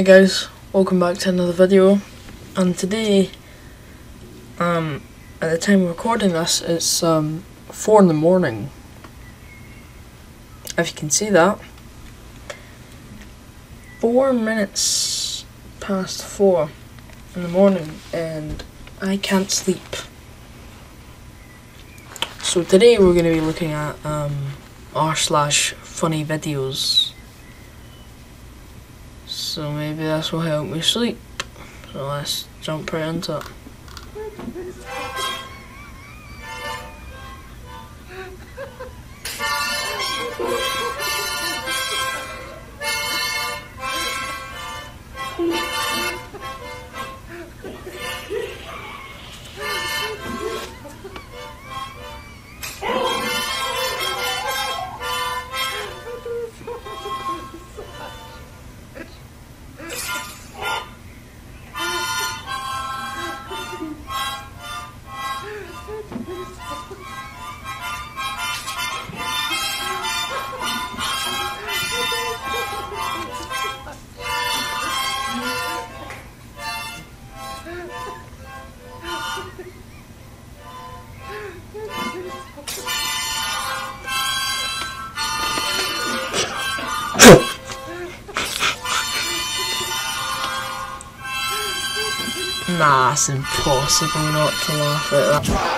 Hi guys, welcome back to another video and today um at the time of recording this it's um 4 in the morning. If you can see that. 4 minutes past 4 in the morning and I can't sleep. So today we're going to be looking at um r slash funny videos so maybe this will help me sleep. So let's jump right into it. Nah, it's impossible not to laugh at that.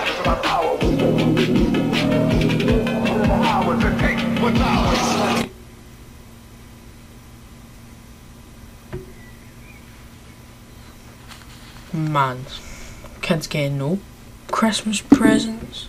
Man, kids getting no Christmas presents.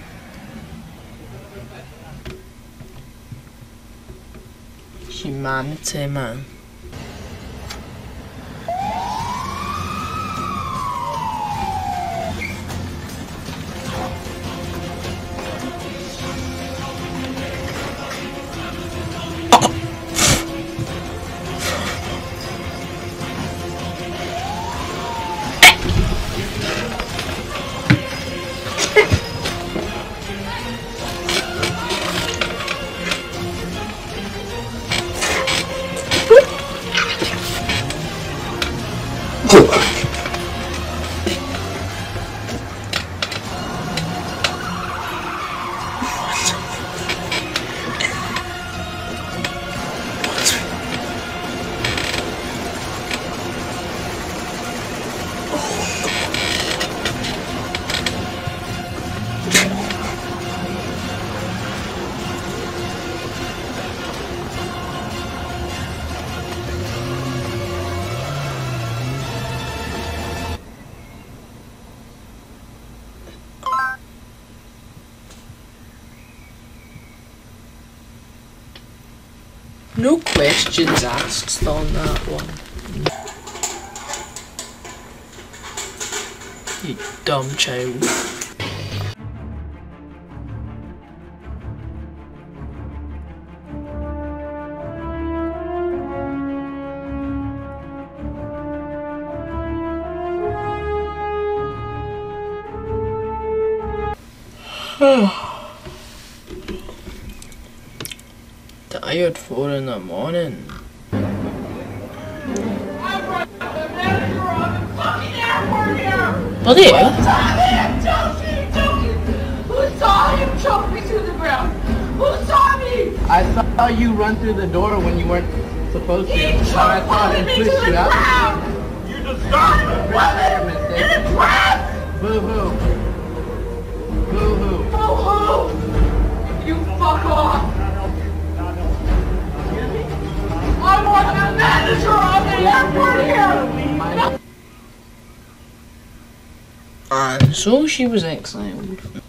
行嘛你嘛 man. No questions asked on that one. You dumb child. Tired four in the morning. Bloody hell. Who saw him choke me to the ground? Who saw me? I saw you run through the door when you weren't supposed to. He And I choked saw him me to push the you out. ground. You deserve it! Woman in a dress. Boo hoo. Boo hoo. Oh, who? You fuck off. So she was exiled.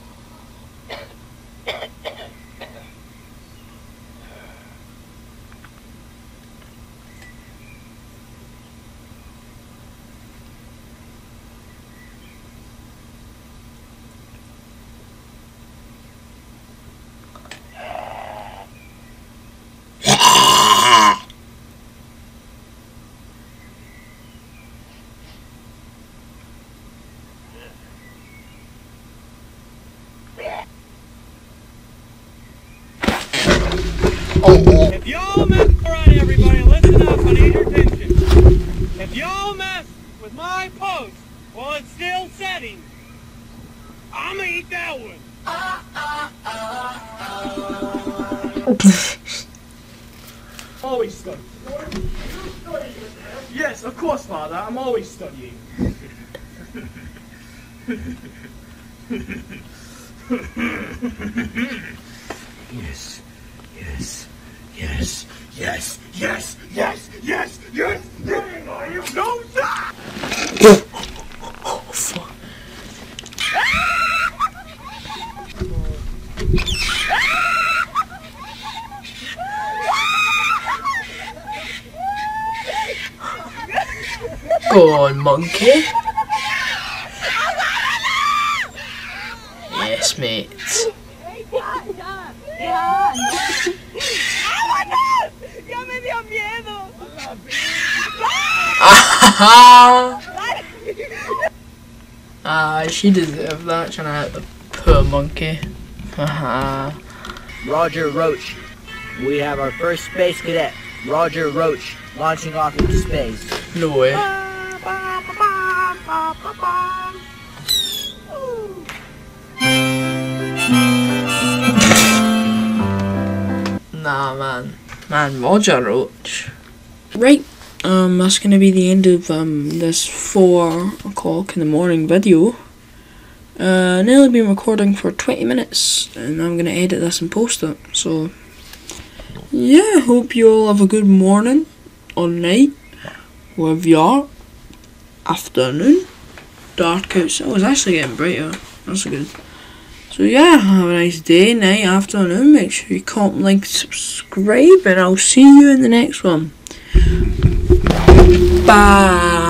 If y'all mess, alright everybody, listen up, I need your attention. If y'all mess with my post while it's still setting, I'ma eat that one. always studying. Yes, of course, Father, I'm always studying. yes, Yes, yes, yes, yes, yes, yes, yes, yes, are you no that? oh, oh, oh, fuck. Go on, monkey. Yes, mate. ¡Ya me dio miedo! Ah, she deserved that, trying out the poor monkey. Haha. Roger Roach. We have our first space cadet, Roger Roach, launching off into space. no way. Man. Man, Roger Roach. Right. Um, that's gonna be the end of um this four o'clock in the morning video. Uh, nearly been recording for 20 minutes, and I'm gonna edit this and post it. So, yeah, hope you all have a good morning or night, wherever you are. Afternoon, dark outside. Oh, it's actually getting brighter. That's good. So yeah, have a nice day, night, afternoon. Make sure you comment, like, subscribe, and I'll see you in the next one. Bye.